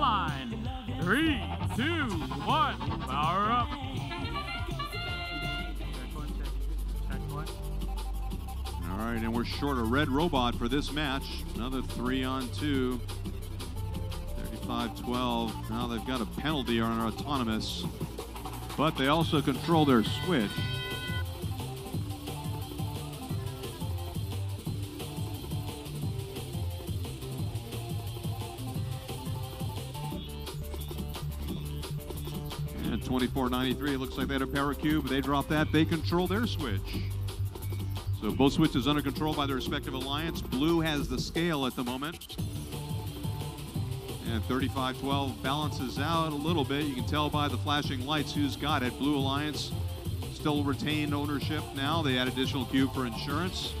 line. Three, two, one, power up. All right, and we're short a red robot for this match. Another three on two. 35-12. Now they've got a penalty on our autonomous, but they also control their switch. And 24.93, it looks like they had a power cube. But they drop that. They control their switch. So both switches under control by their respective alliance. Blue has the scale at the moment. And 35-12 balances out a little bit. You can tell by the flashing lights who's got it. Blue Alliance still retained ownership now. They add additional cube for insurance.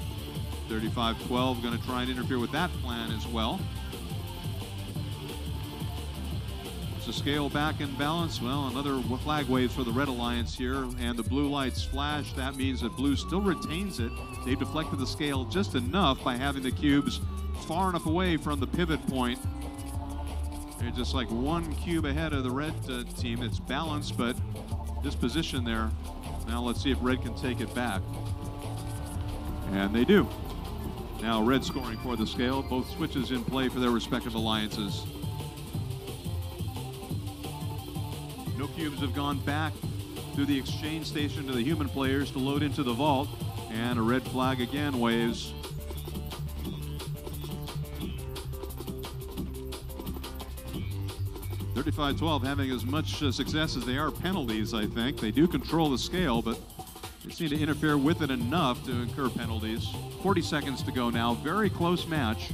35-12 going to try and interfere with that plan as well. The scale back in balance? Well, another flag wave for the Red Alliance here, and the blue lights flash. That means that blue still retains it. They've deflected the scale just enough by having the cubes far enough away from the pivot point. They're just like one cube ahead of the red uh, team. It's balanced, but this position there. Now let's see if red can take it back. And they do. Now red scoring for the scale. Both switches in play for their respective alliances. No cubes have gone back through the exchange station to the human players to load into the vault. And a red flag again waves. Thirty-five twelve having as much uh, success as they are penalties, I think. They do control the scale, but they seem to interfere with it enough to incur penalties. 40 seconds to go now. Very close match.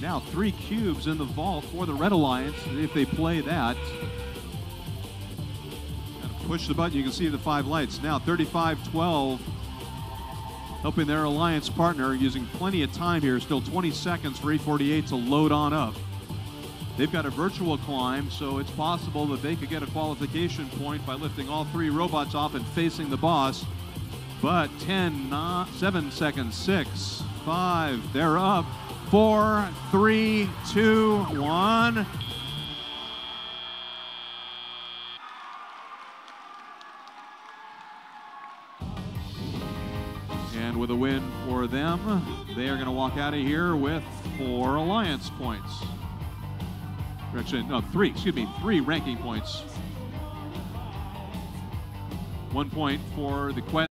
Now three cubes in the vault for the Red Alliance if they play that. Push the button, you can see the five lights. Now 35-12, helping their alliance partner using plenty of time here. Still 20 seconds for 848 to load on up. They've got a virtual climb, so it's possible that they could get a qualification point by lifting all three robots off and facing the boss. But 10, not 7 seconds, 6, 5, they're up. Four, three, two, one. And with a win for them, they are going to walk out of here with four alliance points. Actually, no, three, excuse me, three ranking points. One point for the Quest.